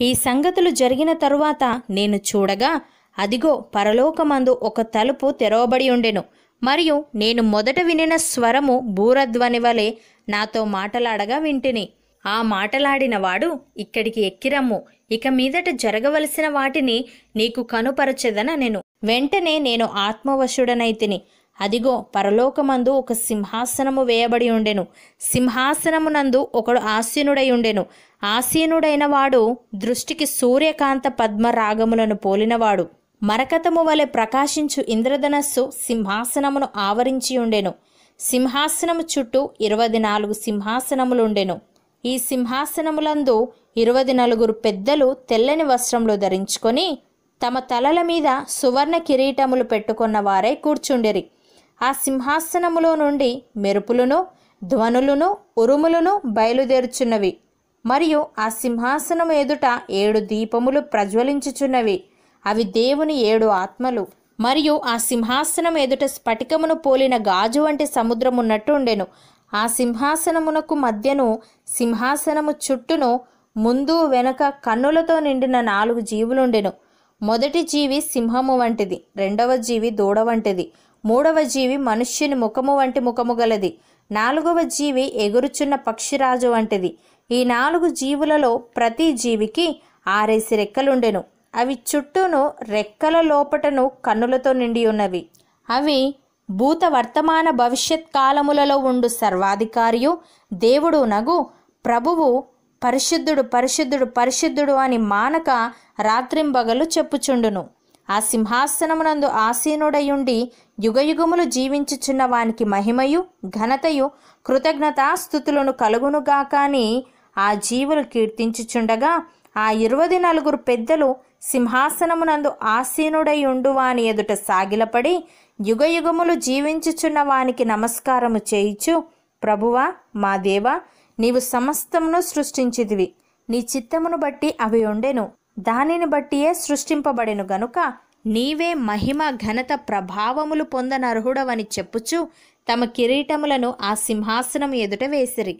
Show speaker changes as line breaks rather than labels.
ఈ సంగతులు జరిగిన తరువాత నేను చూడగా అదిగో పరలోకమందు ఒక తలుపు తెరవబడి ఉండెను. మరియు నేను మొదట వినిన స్వరము బూరధ్వని వలె నాతో మాటలాడగా వింటిని. ఆ మాటలాడినవాడు ఇక్కడికి ఎక్కిరమ్ము. ఇక మీదట జరగవలసిన వాటిని నీకు కనుపరచెదన నేను వెంటనే నేను ఆత్మవశుడనైతిని అదిగో పరలోకమందు ఒక సింహాసనము వేయబడి ఉండెను. సింహాసనమునందు ఒకడు ఆసీనుడై ఉండెను ఆసీనుడైన వాడు దృష్టికి సూర్యకాంత పద్మ రాగములను పోలినవాడు. మరకతము వలె ప్రకాశించు ఇంద్రధనస్సు సింహాసనమును ఆవరించి ఉండెను సింహాసనము చుట్టూ ఇరవై నాలుగు సింహాసనములుండెను. ఈ సింహాసనములందు ఇరవై నలుగురు పెద్దలు తెల్లని వస్త్రములు ధరించుకొని తమ తలల మీద సువర్ణ కిరీటములు పెట్టుకున్న వారై కూర్చుండిరి. ఆ సింహాసనములో నుండి మెరుపులను ధ్వనులను ఉరుములను బయలుదేరుచున్నవి. మరియు ఆ సింహాసనం ఎదుట ఏడు దీపములు ప్రజ్వలించుచున్నవి. అవి దేవుని ఏడు ఆత్మలు. మరియు ఆ సింహాసనం ఎదుట స్ఫటికమును పోలిన గాజు వంటి సముద్రం ఉన్నట్టు ఉండెను. ఆ సింహాసనమునకు మధ్యను సింహాసనము చుట్టూను ముందు వెనక కన్నులతో నిండిన నాలుగు జీవులుండెను. మొదటి జీవి సింహము వంటిది. రెండవ జీవి దూడ వంటిది. మూడవ జీవి మనుష్యుని ముఖము వంటి ముఖము గలది. నాలుగవ జీవి ఎగురుచున్న పక్షిరాజు వంటిది. ఈ నాలుగు జీవులలో ప్రతి జీవికి ఆరేసి రెక్కలుండెను. అవి చుట్టూను రెక్కల లోపటను కన్నులతో నిండి ఉన్నవి అవి భూత వర్తమాన భవిష్యత్ కాలములలో ఉండు సర్వాధికారియు దేవుడు నగు ప్రభువు పరిశుద్ధుడు పరిశుద్ధుడు పరిశుద్ధుడు అని మానక రాత్రింబగలు చెప్పుచుండును. ఆ సింహాసనమునందు ఆసీనుడయుండి యుగయుగములు జీవించుచున్న వానికి మహిమయు ఘనతయు కృతజ్ఞతాస్థుతులను కలుగునుగాక అని ఆ జీవులు కీర్తించుచుండగా ఆ ఇరువది నలుగురు పెద్దలు సింహాసనమునందు ఆసీనుడయుండు వాని ఎదుట సాగిలపడి యుగయుగములు జీవించుచున్న వానికి నమస్కారము చేయిచు ప్రభువా మా దేవా నీవు సమస్తమును సృష్టించితివి. నీ చిత్తమును బట్టి అవి ఉండెను. దానిని బట్టియే సృష్టింపబడెను గనుక నీవే మహిమ ఘనత ప్రభావములు పొందనర్హుడవని చెప్పుచు తమ కిరీటములను ఆ సింహాసనం ఎదుట వేసిరి.